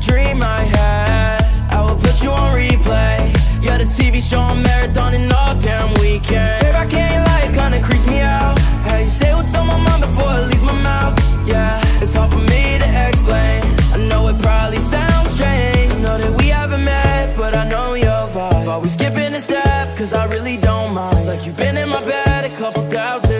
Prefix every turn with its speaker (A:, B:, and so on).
A: dream I had. I will put you on replay. You're the TV show I'm marathoning all damn weekend. If I can't lie, it kinda creeps me out. How you say what's on my mind before it leaves my mouth? Yeah, it's hard for me to explain. I know it probably sounds strange. I know that we haven't met, but I know your vibe. Always skipping a step, cause I really don't mind. It's like you've been in my bed a couple thousand